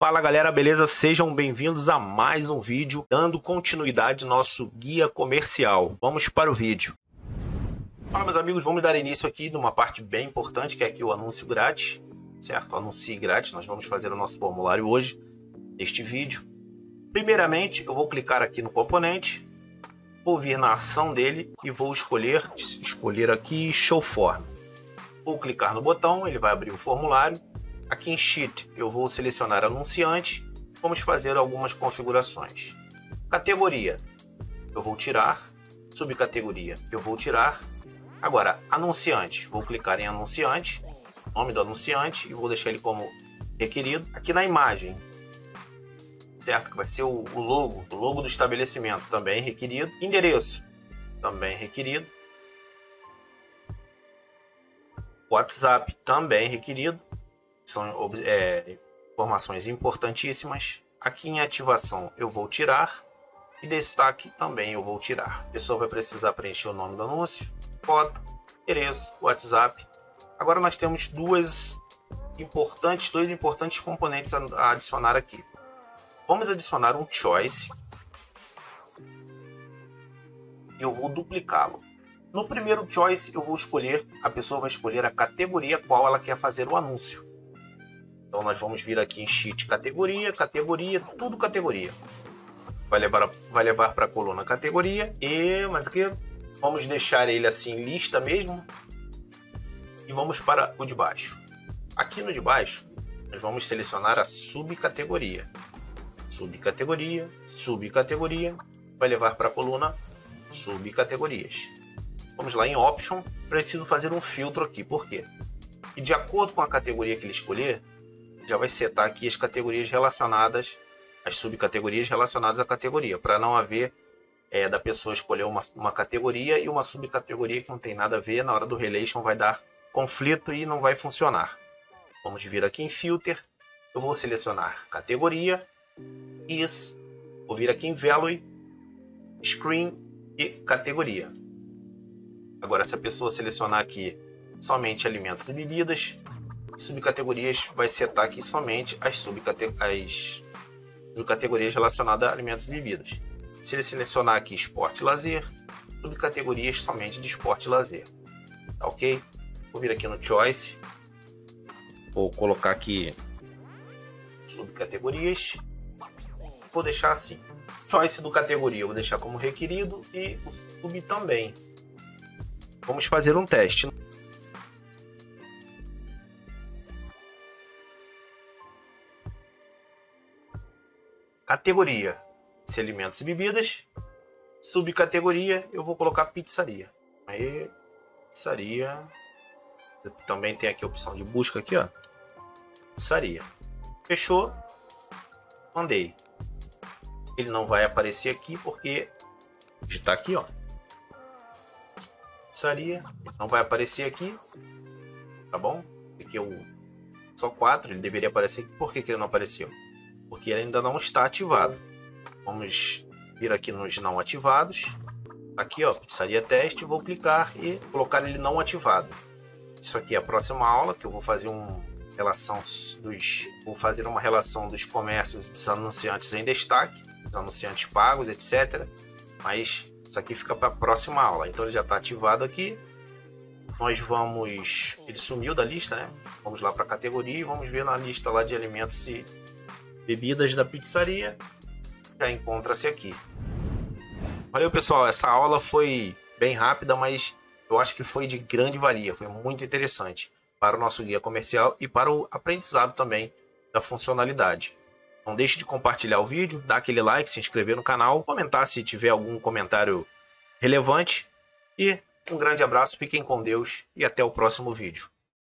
Fala galera, beleza? Sejam bem-vindos a mais um vídeo dando continuidade ao nosso guia comercial. Vamos para o vídeo. Fala meus amigos, vamos dar início aqui numa parte bem importante que é aqui o anúncio grátis, certo? Anuncie grátis, nós vamos fazer o nosso formulário hoje, neste vídeo. Primeiramente, eu vou clicar aqui no componente, vou vir na ação dele e vou escolher, escolher aqui Show Form. Vou clicar no botão, ele vai abrir o formulário Aqui em Sheet eu vou selecionar anunciante. Vamos fazer algumas configurações. Categoria eu vou tirar. Subcategoria eu vou tirar. Agora, anunciante. Vou clicar em anunciante. Nome do anunciante e vou deixar ele como requerido. Aqui na imagem, certo? Que vai ser o, o logo, o logo do estabelecimento também requerido. Endereço também requerido. WhatsApp também requerido são é, informações importantíssimas. Aqui em ativação eu vou tirar e destaque também eu vou tirar. A pessoa vai precisar preencher o nome do anúncio, foto, endereço, WhatsApp. Agora nós temos duas importantes, dois importantes componentes a adicionar aqui. Vamos adicionar um choice. Eu vou duplicá-lo. No primeiro choice eu vou escolher, a pessoa vai escolher a categoria qual ela quer fazer o anúncio. Então nós vamos vir aqui em sheet categoria, categoria, tudo categoria. Vai levar, vai levar para a coluna categoria e mas aqui vamos deixar ele assim lista mesmo e vamos para o de baixo. Aqui no de baixo nós vamos selecionar a subcategoria, subcategoria, subcategoria, vai levar para a coluna subcategorias. Vamos lá em option, preciso fazer um filtro aqui, por quê? E de acordo com a categoria que ele escolher, já vai setar aqui as categorias relacionadas, as subcategorias relacionadas à categoria, para não haver é, da pessoa escolher uma, uma categoria e uma subcategoria que não tem nada a ver, na hora do relation vai dar conflito e não vai funcionar. Vamos vir aqui em Filter, eu vou selecionar categoria, is, vou vir aqui em Value, Screen e categoria. Agora, se a pessoa selecionar aqui somente alimentos e bebidas, subcategorias vai setar aqui somente as, subcate as subcategorias relacionadas a alimentos e bebidas. Se ele selecionar aqui esporte e lazer, subcategorias somente de esporte e lazer. Tá ok? Vou vir aqui no Choice. Vou colocar aqui subcategorias. Vou deixar assim. Choice do categoria vou deixar como requerido e o sub também. Vamos fazer um teste. Categoria: se alimentos e bebidas. Subcategoria: eu vou colocar pizzaria. Aí, pizzaria. Também tem aqui a opção de busca aqui, ó. Pizzaria. Fechou. Mandei. Ele não vai aparecer aqui porque está aqui, ó. Pizzaria. Não vai aparecer aqui. Tá bom? Aqui é o só 4, ele deveria aparecer aqui. Por que, que ele não apareceu? Porque ele ainda não está ativado. Vamos vir aqui nos não ativados. Aqui, ó, pizzaria teste, vou clicar e colocar ele não ativado. Isso aqui é a próxima aula que eu vou fazer um relação dos vou fazer uma relação dos comércios dos anunciantes em destaque, dos anunciantes pagos, etc. Mas isso aqui fica para a próxima aula. Então ele já está ativado aqui. Nós vamos, ele sumiu da lista, né? Vamos lá para a categoria e vamos ver na lista lá de alimentos se bebidas da pizzaria, já encontra-se aqui. Valeu pessoal, essa aula foi bem rápida, mas eu acho que foi de grande valia, foi muito interessante para o nosso guia comercial e para o aprendizado também da funcionalidade. Não deixe de compartilhar o vídeo, dar aquele like, se inscrever no canal, comentar se tiver algum comentário relevante e um grande abraço, fiquem com Deus e até o próximo vídeo.